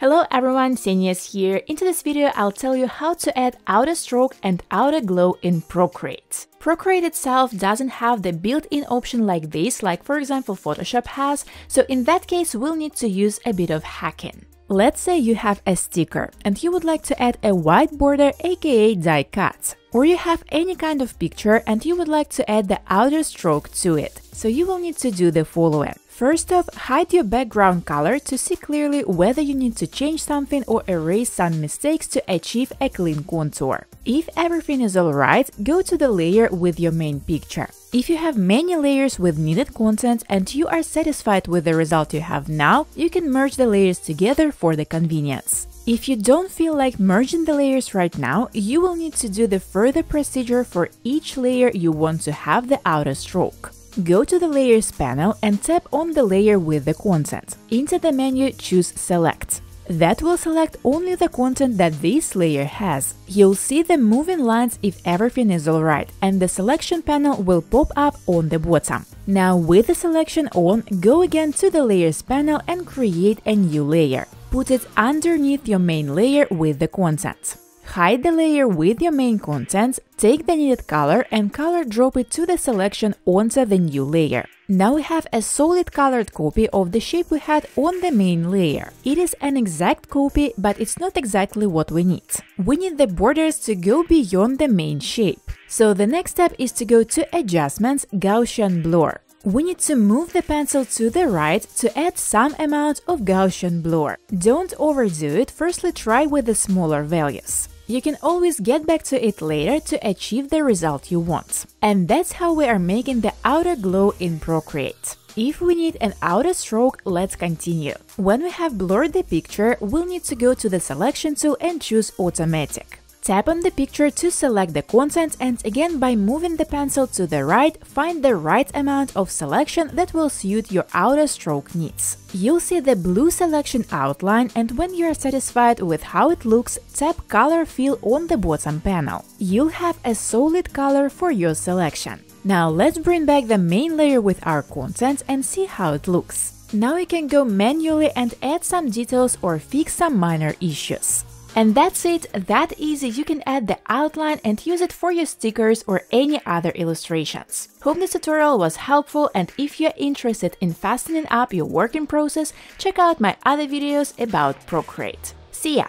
Hello everyone, Xenia's here. In today's video, I'll tell you how to add outer stroke and outer glow in Procreate. Procreate itself doesn't have the built-in option like this, like for example Photoshop has, so in that case we'll need to use a bit of hacking. Let's say you have a sticker and you would like to add a white border aka die cut. Or you have any kind of picture and you would like to add the outer stroke to it. So you will need to do the following. First off, hide your background color to see clearly whether you need to change something or erase some mistakes to achieve a clean contour. If everything is alright, go to the layer with your main picture. If you have many layers with needed content and you are satisfied with the result you have now, you can merge the layers together for the convenience. If you don't feel like merging the layers right now, you will need to do the further procedure for each layer you want to have the outer stroke. Go to the Layers panel and tap on the layer with the content. Into the menu choose Select. That will select only the content that this layer has. You'll see the moving lines if everything is alright, and the selection panel will pop up on the bottom. Now with the selection on, go again to the Layers panel and create a new layer. Put it underneath your main layer with the content. Hide the layer with your main content, take the needed color and color drop it to the selection onto the new layer. Now we have a solid colored copy of the shape we had on the main layer. It is an exact copy, but it's not exactly what we need. We need the borders to go beyond the main shape. So the next step is to go to Adjustments Gaussian Blur. We need to move the pencil to the right to add some amount of Gaussian blur. Don't overdo it, firstly try with the smaller values. You can always get back to it later to achieve the result you want. And that's how we are making the outer glow in Procreate. If we need an outer stroke, let's continue. When we have blurred the picture, we'll need to go to the selection tool and choose automatic. Tap on the picture to select the content and again by moving the pencil to the right, find the right amount of selection that will suit your outer stroke needs. You'll see the blue selection outline and when you are satisfied with how it looks, tap Color Fill on the bottom panel. You'll have a solid color for your selection. Now let's bring back the main layer with our content and see how it looks. Now you can go manually and add some details or fix some minor issues. And that's it, that easy, you can add the outline and use it for your stickers or any other illustrations. Hope this tutorial was helpful and if you're interested in fastening up your working process, check out my other videos about Procreate. See ya!